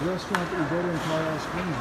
restaurant that we go in Colorado Springs